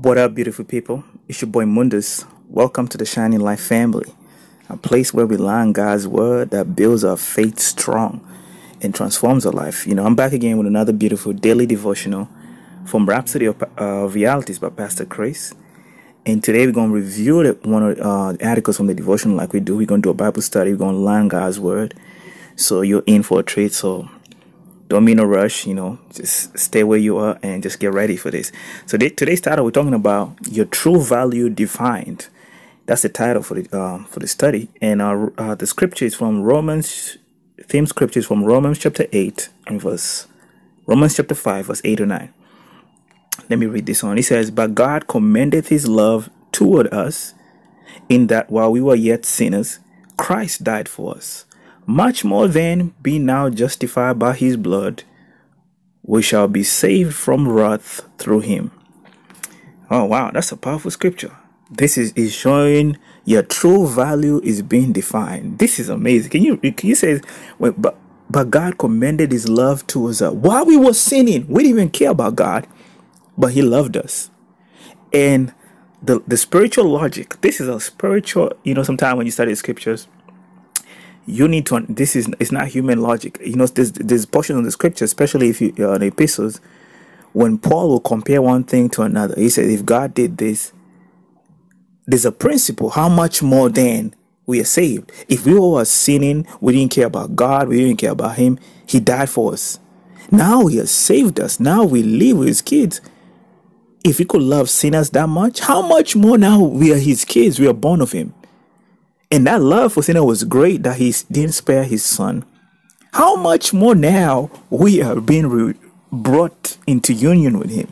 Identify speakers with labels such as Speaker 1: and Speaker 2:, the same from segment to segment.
Speaker 1: What up, beautiful people? It's your boy Mundus. Welcome to the Shining Light family, a place where we learn God's word that builds our faith strong and transforms our life. You know, I'm back again with another beautiful daily devotional from Rhapsody of uh, Realities by Pastor Chris. And today we're going to review the, one of uh, the articles from the devotional like we do. We're going to do a Bible study. We're going to learn God's word. So you're in for a treat. So don't be in a rush, you know, just stay where you are and just get ready for this. So they, today's title, we're talking about your true value defined. That's the title for the uh, for the study, and uh, uh, the scripture is from Romans. Theme scripture is from Romans chapter eight and verse Romans chapter five, verse eight or nine. Let me read this one. It says, "But God commendeth His love toward us, in that while we were yet sinners, Christ died for us." Much more then, being now justified by his blood, we shall be saved from wrath through him. Oh wow, that's a powerful scripture. This is, is showing your true value is being defined. This is amazing. Can you can you say but but God commended his love towards us. While we were sinning, we didn't even care about God, but he loved us. And the the spiritual logic, this is a spiritual, you know, sometimes when you study scriptures, you need to this is it's not human logic. You know there's there's portions of the scripture especially if you are in epistles when paul will compare one thing to another. He said if god did this there's a principle. How much more then we are saved? If we were sinning we didn't care about god we didn't care about him he died for us. Now he has saved us. Now we live with his kids. If he could love sinners that much how much more now we are his kids? We are born of him and that love for sinner was great that he didn't spare his son. How much more now we are being re- brought into union with him.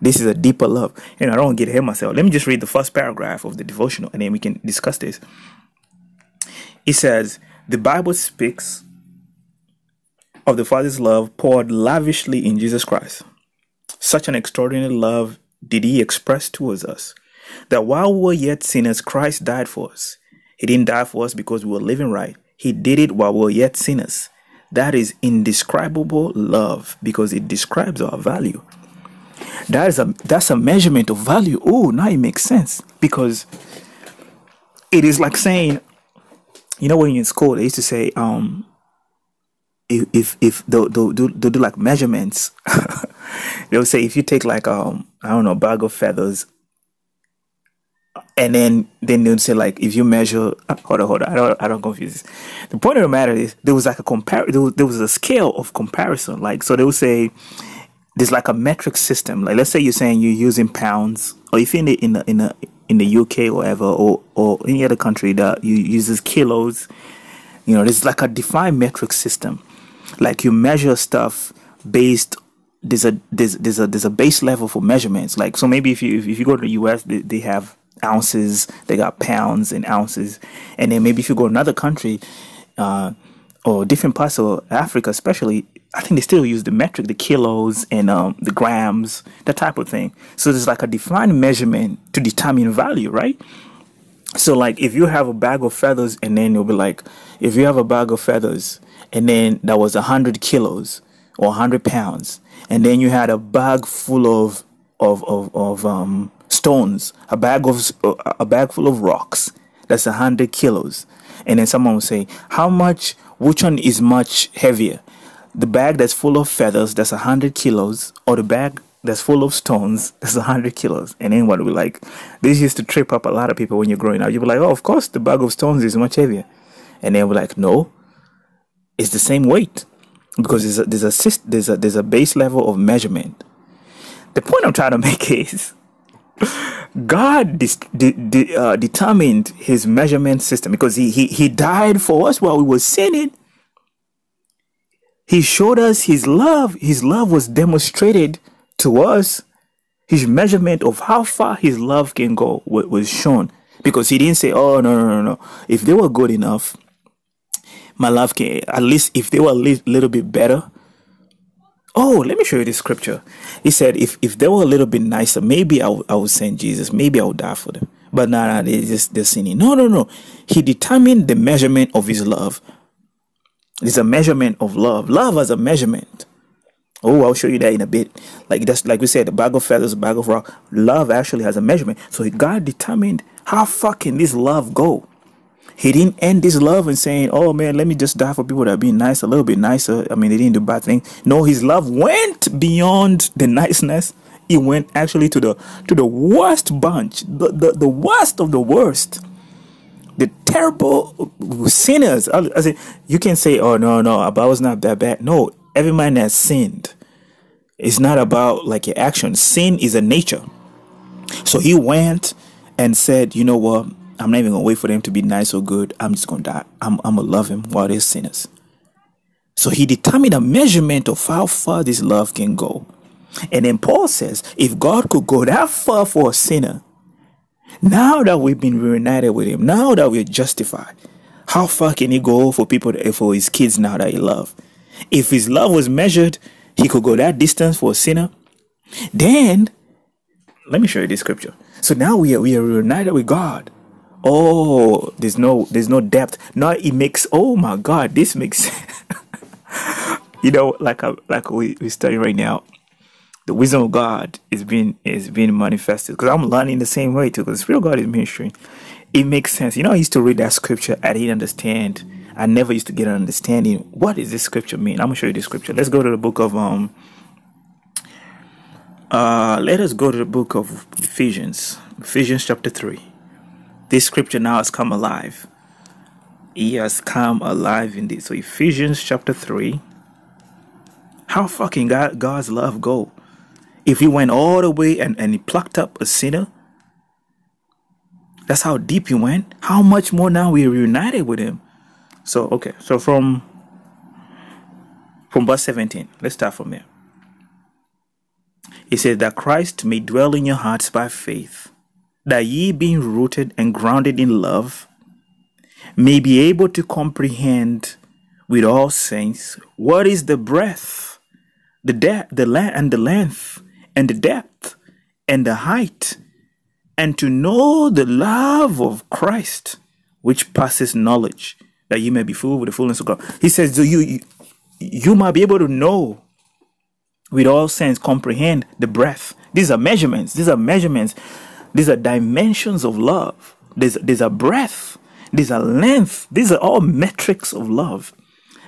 Speaker 1: This is a deeper love. And I don't get ahead myself. Let me just read the first paragraph of the devotional and then we can discuss this. It says, The Bible speaks of the Father's love poured lavishly in Jesus Christ. Such an extraordinary love did he express towards us that while we were yet sinners, Christ died for us. He didn't die for us because we were living right. He did it while we were yet sinners. That is indescribable love because it describes our value. That is a that's a measurement of value. Oh, now it makes sense because it is like saying, you know, when you're in school, they used to say, um, if if, if they'll, they'll, do, they'll do like measurements, they'll say if you take like um I don't know bag of feathers and then then they'd say like if you measure uh, hold on hold on I don't I don't confuse this. The point of the matter is there was like a compare there was, there was a scale of comparison. Like so they would say there's like a metric system. Like let's say you're saying you're using pounds or if in the in the in the, in the UK or ever or or any other country that you uses kilos you know there's like a defined metric system. Like you measure stuff based there's a there's there's a there's a base level for measurements. Like so maybe if you if you go to the US they, they have ounces, they got pounds and ounces. And then maybe if you go to another country, uh, or different parts of Africa, especially, I think they still use the metric, the kilos and um, the grams, that type of thing. So there's like a defined measurement to determine value, right? So like if you have a bag of feathers and then you'll be like, if you have a bag of feathers and then that was a hundred kilos or hundred pounds, and then you had a bag full of of of, of um stones, a bag of uh, a bag full of rocks. That's a hundred kilos. And then someone will say, "How much? Which one is much heavier? The bag that's full of feathers, that's a hundred kilos, or the bag that's full of stones, that's a hundred kilos?" And then what be like? This used to trip up a lot of people when you're growing up. You'll be like, "Oh, of course, the bag of stones is much heavier," and then we're like, "No, it's the same weight." Because there's a, there's a there's a there's a base level of measurement. The point I'm trying to make is God dis- uh, determined his measurement system because he, he, he died for us while we were sinning. He showed us his love. His love was demonstrated to us. His measurement of how far his love can go was shown because he didn't say, Oh, no, no, no, no. If they were good enough, my love can, at least if they were a little bit better, Oh, let me show you this scripture. He said, if, if they were a little bit nicer, maybe I, w- I would send Jesus. Maybe I would die for them. But no, nah, nah, they just, they're sinning. No, no, no. He determined the measurement of his love. It's a measurement of love. Love as a measurement. Oh, I'll show you that in a bit. Like just like we said, the bag of feathers, a bag of rock. Love actually has a measurement. So God determined how can this love go. He didn't end this love and saying, "Oh man, let me just die for people that are being nice, a little bit nicer." I mean, he didn't do bad things. No, his love went beyond the niceness. It went actually to the to the worst bunch, the the, the worst of the worst the terrible sinners. I say you can say, "Oh no, no, I was not that bad." No, every man has sinned. It's not about like your action. Sin is a nature. So he went and said, "You know what? I'm not even gonna wait for them to be nice or good. I'm just gonna die. I'm, I'm gonna love him while they're sinners." So he determined a measurement of how far this love can go. And then Paul says, if God could go that far for a sinner, now that we've been reunited with him, now that we're justified, how far can he go for people, for his kids now that he loves? If his love was measured, he could go that distance for a sinner. Then, let me show you this scripture. So now we are, we are reunited with God. Oh, there's no there's no depth. Now it makes oh my God, this makes you know like I, uh, like we we study right now the wisdom of God is being is being manifested. Because I'm learning the same way too. Because the Spirit God is ministering. It makes sense. You know, I used to read that scripture. I didn't understand. I never used to get an understanding. What does this scripture mean? I'm gonna show you this scripture. Let's go to the book of um. Uh, let us go to the book of Ephesians. Ephesians chapter three. This scripture now has come alive. He has come alive in this. So Ephesians chapter three. How fucking God, God's love go? If he went all the way and, and he plucked up a sinner, that's how deep he went. How much more now we are reunited with him? So okay, so from from verse 17, let's start from there. He says that Christ may dwell in your hearts by faith, that ye being rooted and grounded in love, may be able to comprehend with all saints what is the breadth, the depth, the length, and the length, and the depth and the height, and to know the love of Christ, which passes knowledge, that you may be filled with the fullness of God. He says, you, you, you might be able to know with all sense, comprehend the breadth. These are measurements. These are measurements. These are dimensions of love. There's, there's a breadth. There's a length. These are all metrics of love.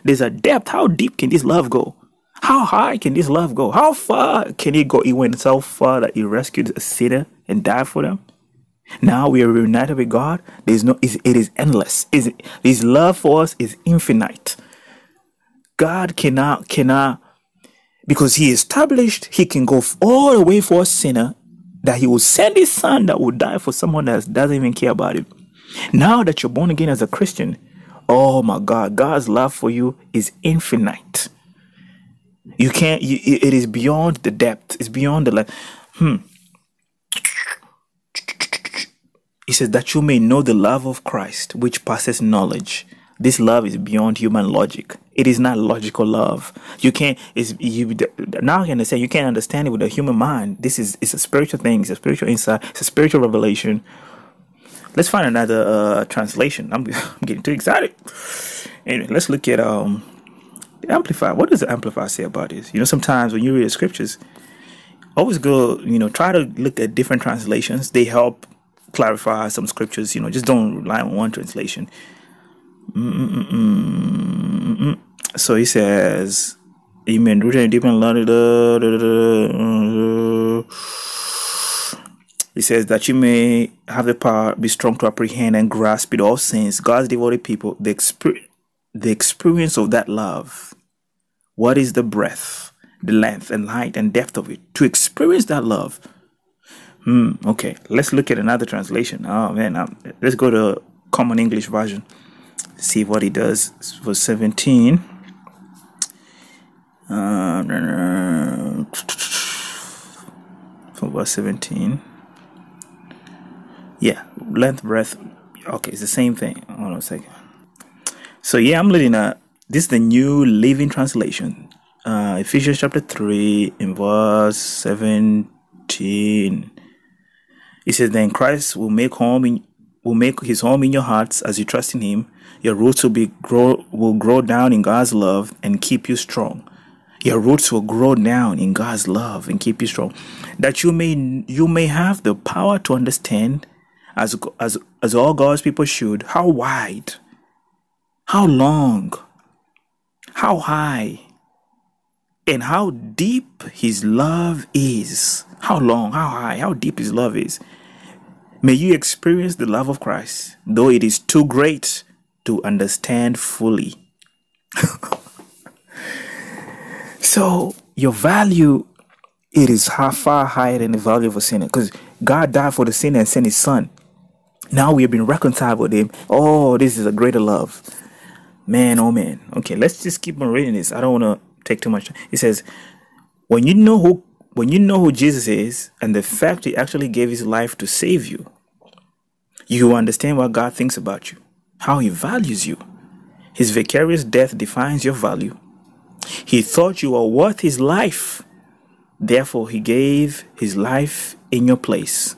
Speaker 1: There's a depth. How deep can this love go? How high can this love go? How far can it go? It went so far that he rescued a sinner and died for them. Now we are reunited with God. There's no, it is endless. Is His love for us is infinite. God cannot, cannot, because He established He can go all the way for a sinner, that He will send His Son that will die for someone that doesn't even care about Him. Now that you're born again as a Christian, oh my God, God's love for you is infinite. You can't. You, it is beyond the depth. It's beyond the like. Hmm. He says that you may know the love of Christ, which passes knowledge. This love is beyond human logic. It is not logical love. You can't. Is you now? I say you can't understand it with a human mind. This is it's a spiritual thing. It's a spiritual insight. It's a spiritual revelation. Let's find another uh, translation. I'm, I'm getting too excited. Anyway, let's look at um Amplify. What does the Amplify say about this? You know, sometimes when you read the scriptures, always go, you know, try to look at different translations. They help clarify some scriptures. You know, just don't rely on one translation. So he says, Amen. Deep He says that you may have the power, be strong to apprehend and grasp it all saints, God's devoted people, the, exp- the experience of that love what is the breadth, the length, and height and depth of it? To experience that love. Hmm, okay, let's look at another translation. Oh man, um, let's go to Common English Version. See what he does. For 17. Uh, verse 17. Yeah, length, breadth. Okay, it's the same thing. Hold on a second. So yeah, I'm looking at this is the New Living Translation. Uh, Ephesians chapter 3 in verse 17. It says, Then Christ will make home in will make his home in your hearts as you trust in him. Your roots will be grow will grow down in God's love and keep you strong. Your roots will grow down in God's love and keep you strong. That you may you may have the power to understand as as as all God's people should, how wide, how long, how high, and how deep his love is. How long, how high, how deep his love is. May you experience the love of Christ, though it is too great to understand fully. so your value it is far higher than the value of a sinner because God died for the sinner and sent his son. Now we have been reconciled with him. Oh, this is a greater love. Man, oh man. Okay, let's just keep on reading this. I don't want to take too much. Time. It says, when you know who when you know who Jesus is and the fact he actually gave his life to save you, you understand what God thinks about you, how he values you. His vicarious death defines your value. He thought you were worth his life. Therefore, he gave his life in your place.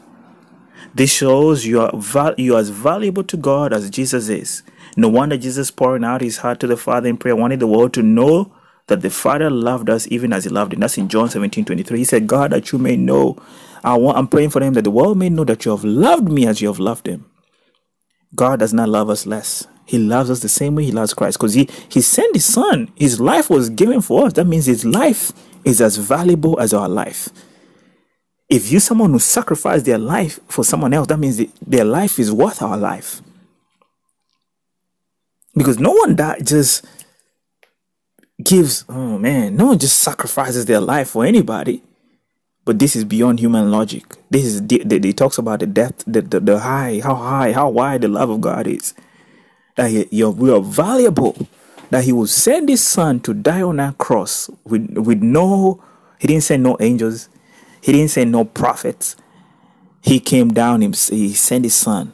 Speaker 1: This shows you are, val- you are as valuable to God as Jesus is. No wonder Jesus pouring out his heart to the Father in prayer wanted the world to know that the Father loved us even as He loved him. That's in John 17 23. He said, God, that you may know. I want, I'm praying for them that the world may know that you have loved me as you have loved them. God does not love us less. He loves us the same way He loves Christ because he, he sent His Son. His life was given for us. That means His life is as valuable as our life. If you someone who sacrificed their life for someone else, that means their life is worth our life. Because no one that just gives, oh man, no one just sacrifices their life for anybody. But this is beyond human logic. This is he talks about the depth, the, the, the high, how high, how wide the love of God is. That he, you're, we are valuable. That he will send his son to die on that cross with with no. He didn't send no angels. He didn't send no prophets. He came down. He sent his son,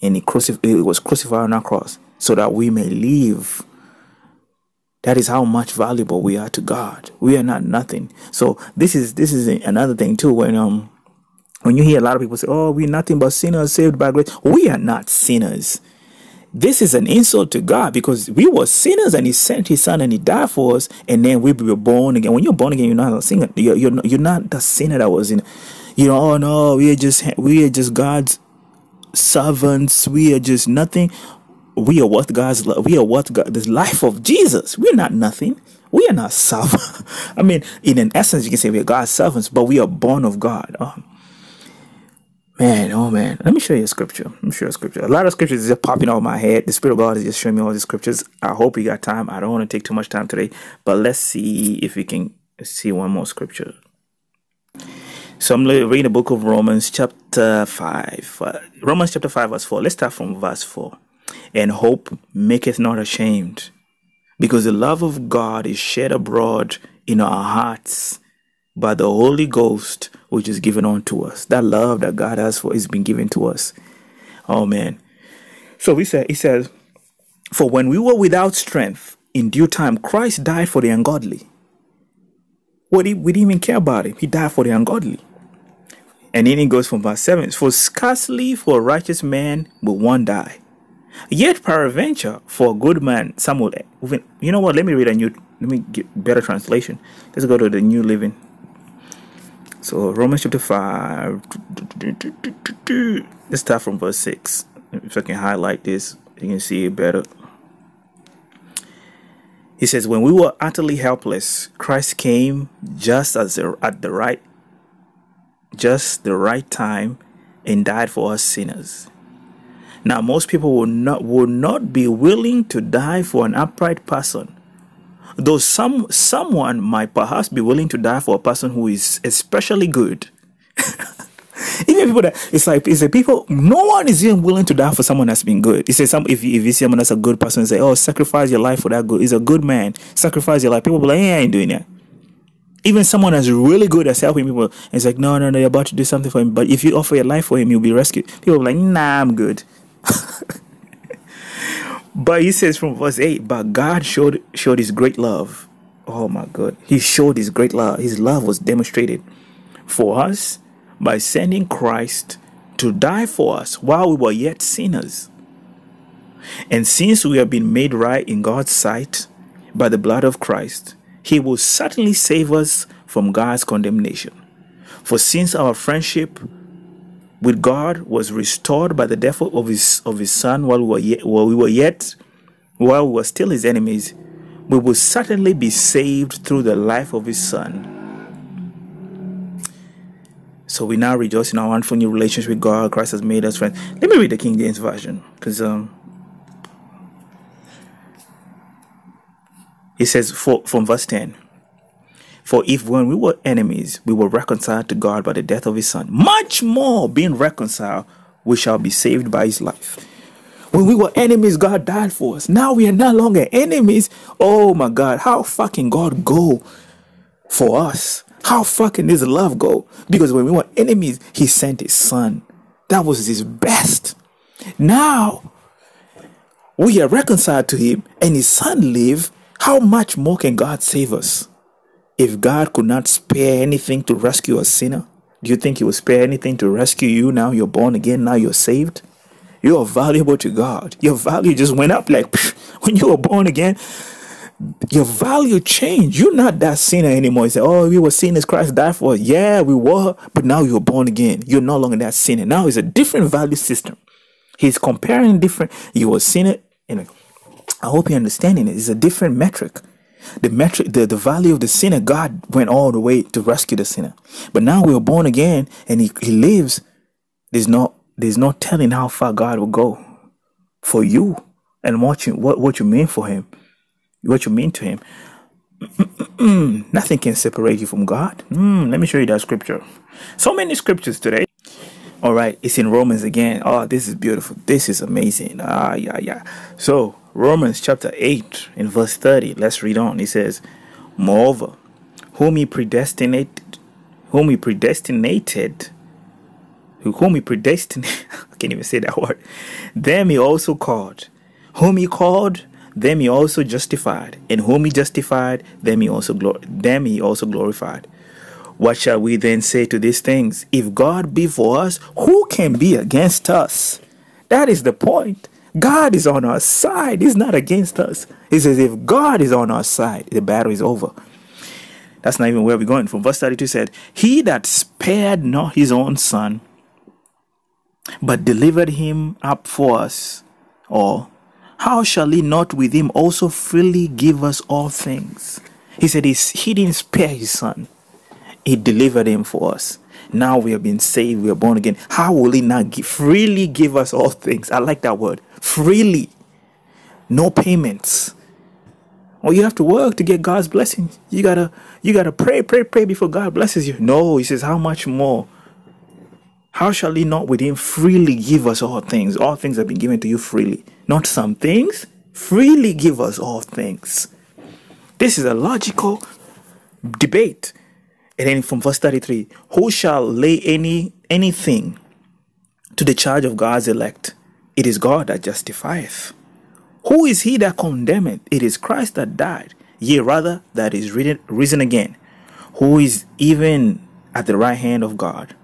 Speaker 1: and he crucif- He was crucified on that cross so that we may live that is how much valuable we are to God. We are not nothing. So this is this is another thing too. When um when you hear a lot of people say, "Oh, we're nothing but sinners saved by grace," we are not sinners. This is an insult to God because we were sinners and He sent His Son and He died for us, and then we were born again. When you're born again, you're not a sinner. You're you're, you're not the sinner that was in. You know, oh no, we are just we are just God's servants. We are just nothing we are what God's love. we are what God the life of Jesus. We're not nothing. We are not servants. I mean, in an essence, you can say we are God's servants, but we are born of God. Oh, man, oh man. Let me show you a scripture. Let me show you a scripture. A lot of scriptures is just popping out of my head. The Spirit of God is just showing me all these scriptures. I hope you got time. I don't want to take too much time today, but let's see if we can see one more scripture. So I'm reading the book of Romans, chapter 5. Uh, Romans chapter 5, verse 4. Let's start from verse 4 and hope maketh not ashamed, because the love of God is shed abroad in our hearts by the Holy Ghost, which is given unto us. That love that God has for is been given to us. Oh man. So we said he says, For when we were without strength, in due time Christ died for the ungodly. What we didn't even care about him. He died for the ungodly. And then he goes from verse 7 For scarcely for a righteous man will one die, Yet peradventure for a good man, Samuel. You know what? Let me read a new. Let me get better translation. Let's go to the New Living. So Romans chapter five. Let's start from verse six. If I can highlight this, you can see it better. He says, "When we were utterly helpless, Christ came just as at the right, just the right time, and died for us sinners." Now, most people will not will not be willing to die for an upright person, though some someone might perhaps be willing to die for a person who is especially good. even people that it's like it's like people no one is even willing to die for someone that's been good. He says some if you, if you see someone that's a good person, say, Oh, sacrifice your life for that good. He's a good man. Sacrifice your life. People be like, Yeah, I ain't doing that. Even someone that's really good at helping people, it's like, no, no, no, you're about to do something for him. But if you offer your life for him, you'll be rescued. People be like, nah, I'm good. but he says from verse 8, but God showed showed his great love. Oh my God. He showed his great love. His love was demonstrated for us by sending Christ to die for us while we were yet sinners. And since we have been made right in God's sight by the blood of Christ, he will certainly save us from God's condemnation. For since our friendship with God was restored by the death of his of his son while we were yet, while we were yet while we were still his enemies, we will certainly be saved through the life of his son. So we now rejoice in our wonderful new relationship with God. Christ has made us friends. Let me read the King James Version because um, he says for, from verse 10 For if when we were enemies, we were reconciled to God by the death of his Son, much more being reconciled, we shall be saved by his life. When we were enemies, God died for us. Now we are no longer enemies. Oh my God, how fucking God go for us? How fucking does love go? Because when we were enemies, He sent His Son. That was His best. Now we are reconciled to Him and His Son live. How much more can God save us? If God could not spare anything to rescue a sinner, do you think He will spare anything to rescue you now you're born again, now you're saved? You are valuable to God. Your value just went up like when you were born again. Your value changed. You're not that sinner anymore. You say, "Oh, we were sinners. Christ died for us." Yeah, we were, but now you're born again. You're no longer that sinner. Now it's a different value system. He's comparing different. You were sinner. Know, I hope you're understanding it. It's a different metric. The metric, the, the value of the sinner, God went all the way to rescue the sinner. But now we're born again, and He, he lives. There's no there's no telling how far God will go for you and you what, what you mean for him, what you mean to him. Nothing can separate you from God. Mm, let me show you that scripture. So many scriptures today. All right, it's in Romans again. Oh, this is beautiful. This is amazing. Ah, yeah, yeah. So, Romans chapter 8 in verse 30. Let's read on. It says, Moreover, whom he predestinated, whom he predestinated whom he predestined, I can't even say that word, them he also called. Whom he called, them he also justified. And whom he justified, them he also glor- them he also glorified. What shall we then say to these things? If God be for us, who can be against us? That is the point. God is on our side. He's not against us. He says, if God is on our side, the battle is over. That's not even where we're going. From verse 32 said, He that spared not his own son, but delivered him up for us all, how shall he not with him also freely give us all things? He said he didn't spare his son. He delivered him for us. Now we have been saved, we are born again. How will he not give, freely give us all things? I like that word. Freely. No payments. Or you have to work to get God's blessing. You gotta you gotta pray, pray, pray before God blesses you. No, he says, how much more? How shall he not with him freely give us all things? All things have been given to you freely. Not some things, freely give us all things. This is a logical debate. And then from verse 33, who shall lay any anything to the charge of God's elect? It is God that justifieth. Who is he that condemneth? It is Christ that died, yea rather that is risen again, who is even at the right hand of God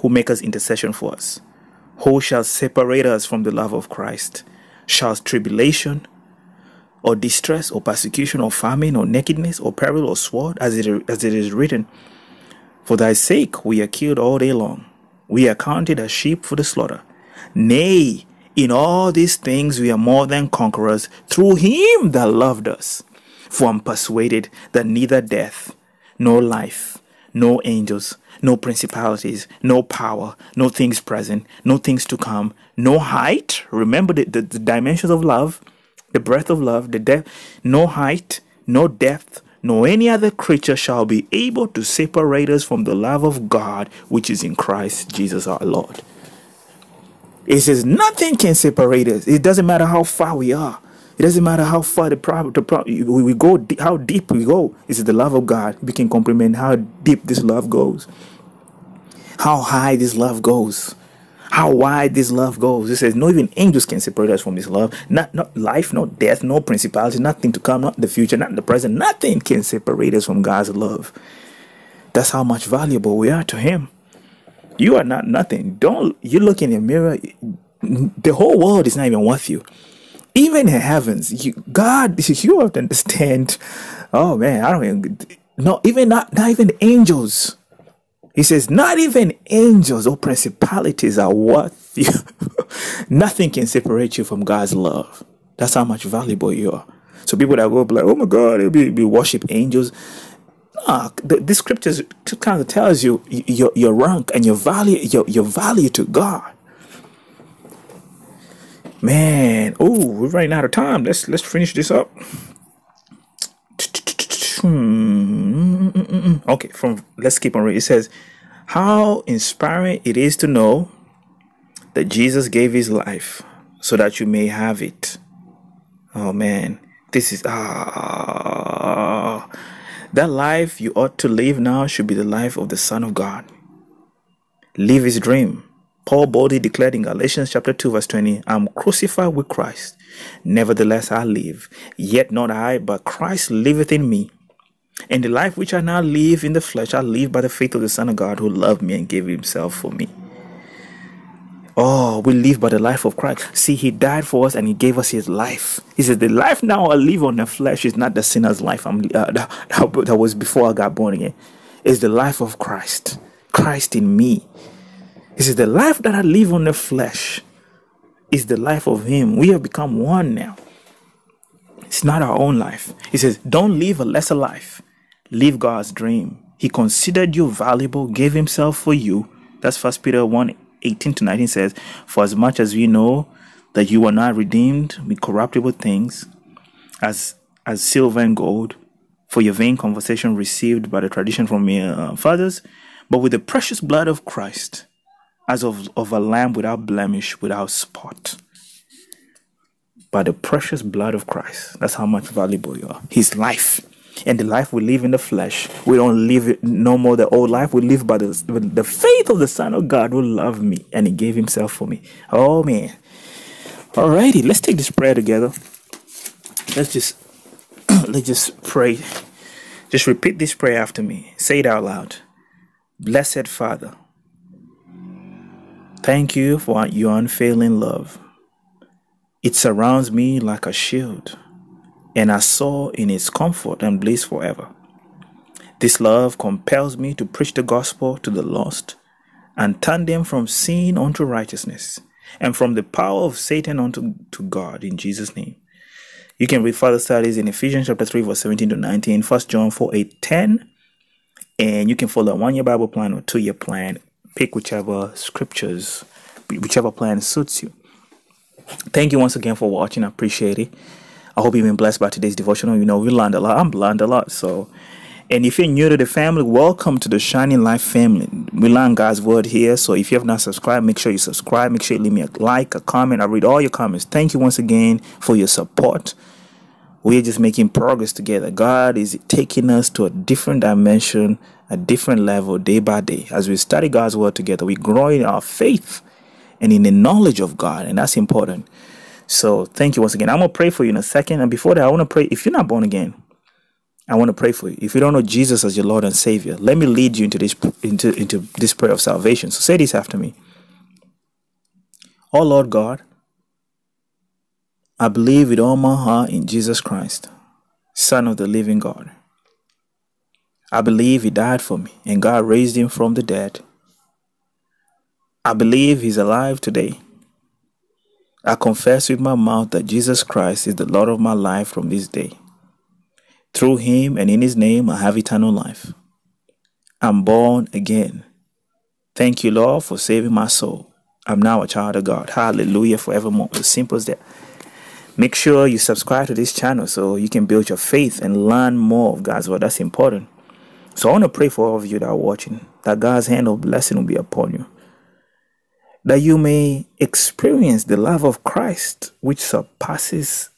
Speaker 1: who maketh intercession for us. Who shall separate us from the love of Christ? Shall tribulation, or distress, or persecution, or famine, or nakedness, or peril, or sword, as it, as it is written, For thy sake we are killed all day long. We are counted as sheep for the slaughter. Nay, in all these things we are more than conquerors through him that loved us. For I'm persuaded that neither death, nor life, no angels, no principalities, no power, no things present, no things to come, no height. Remember the, the, the dimensions of love, the breadth of love, the depth, no height, no depth, no any other creature shall be able to separate us from the love of God which is in Christ Jesus our Lord. It says nothing can separate us. It doesn't matter how far we are. It doesn't matter how far the problem, the problem we go, how deep we go. It's the love of God. We can comprehend how deep this love goes, how high this love goes, how wide this love goes. It says no even angels can separate us from this love. Not not life, no death, no principality, nothing to come, not the future, not the present. Nothing can separate us from God's love. That's how much valuable we are to Him. You are not nothing. Don't you look in the mirror. The whole world is not even worth you even in heavens, you, God, you have to understand. Oh man, I don't even. No, even not, not even angels. He says, not even angels or principalities are worth you. Nothing can separate you from God's love. That's how much valuable you are. So people that go like, oh my God, be worship angels. Nah, the, the scriptures kind of tells you your, your rank and your value, your, your value to God. Man, oh, we're running out of time. Let's let's finish this up. Hmm. Okay, from let's keep on reading. It says, "How inspiring it is to know that Jesus gave His life so that you may have it." Oh man, this is ah, that life you ought to live now should be the life of the Son of God. Live His dream Paul boldly declared in Galatians chapter 2 verse 20, I'm crucified with Christ. Nevertheless I live, yet not I, but Christ liveth in me. And the life which I now live in the flesh, I live by the faith of the Son of God who loved me and gave himself for me. Oh, we live by the life of Christ. See, He died for us and He gave us His life. He says, The life now I live on the flesh is not the sinner's life uh, that, that was before I got born again. It's the life of Christ. Christ in me. He says, The life that I live on the flesh is the life of Him. We have become one now. It's not our own life. He says, Don't live a lesser life, live God's dream. He considered you valuable, gave Himself for you. That's First Peter 1 18 to 19 says, For as much as we know that you are not redeemed with corruptible things, as as silver and gold, for your vain conversation received by the tradition from your uh, fathers, but with the precious blood of Christ as of, of a lamb without blemish, without spot. By the precious blood of Christ. That's how much valuable you are. His life. And the life we live in the flesh, we don't live no more the old life. We live by the, the faith of the Son of God who loved me and He gave Himself for me. Oh man. Alrighty, let's take this prayer together. Let's just let's just pray. Just repeat this prayer after me. Say it out loud. Blessed Father. Thank you for your unfailing love. It surrounds me like a shield, and I soar in its comfort and bliss forever. This love compels me to preach the gospel to the lost and turn them from sin unto righteousness and from the power of Satan unto to God in Jesus' name. You can read further studies in Ephesians chapter 3, verse 17 to 19, 1 John 4, 8, 10, and you can follow a one year Bible plan or two year plan pick whichever scriptures, whichever plan suits you. Thank you once again for watching. I appreciate it. I hope you've been blessed by today's devotional. You know, we learned a lot. I'm learned a lot. So, and if you're new to the family, welcome to the Shining Light family. We learn God's word here. So if you have not subscribed, make sure you subscribe. Make sure you leave me a like, a comment. I read all your comments. Thank you once again for your support. We're just making progress together. God is taking us to a different dimension a different level day by day. As we study God's word together, we grow in our faith and in the knowledge of God, and that's important. So thank you once again. I'm gonna pray for you in a second. And before that, I want to pray. If you're not born again, I want to pray for you. If you don't know Jesus as your Lord and Savior, let me lead you into this into, into this prayer of salvation. So say this after me. Oh Lord God, I believe with all my heart in Jesus Christ, Son of the living God. I believe he died for me and God raised him from the dead. I believe he's alive today. I confess with my mouth that Jesus Christ is the Lord of my life from this day. Through him and in his name, I have eternal life. I'm born again. Thank you, Lord, for saving my soul. I'm now a child of God. Hallelujah forevermore. As simple as that. Make sure you subscribe to this channel so you can build your faith and learn more of God's word. That's important. So I want to pray for all of you that are watching that God's hand of blessing will be upon you. That you may experience the love of Christ, which surpasses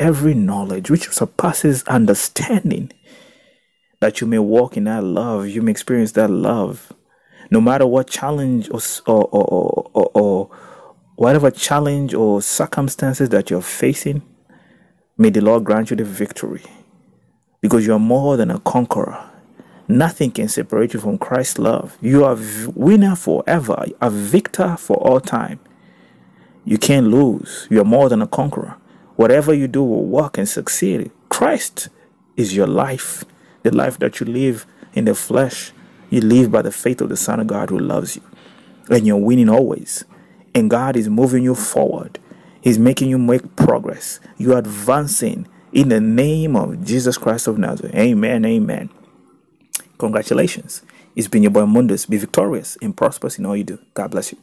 Speaker 1: every knowledge, which surpasses understanding. That you may walk in that love, you may experience that love. No matter what challenge or, or, or, or, or whatever challenge or circumstances that you're facing, may the Lord grant you the victory. Because you are more than a conqueror Nothing can separate you from Christ's love. You are a winner forever, a victor for all time. You can't lose. You are more than a conqueror. Whatever you do will work and succeed. Christ is your life, the life that you live in the flesh. You live by the faith of the Son of God who loves you. And you're winning always. And God is moving you forward. He's making you make progress. You're advancing in the name of Jesus Christ of Nazareth. Amen. Amen. Congratulations. It's been your boy Mundus. Be victorious and prosperous in all you do. God bless you.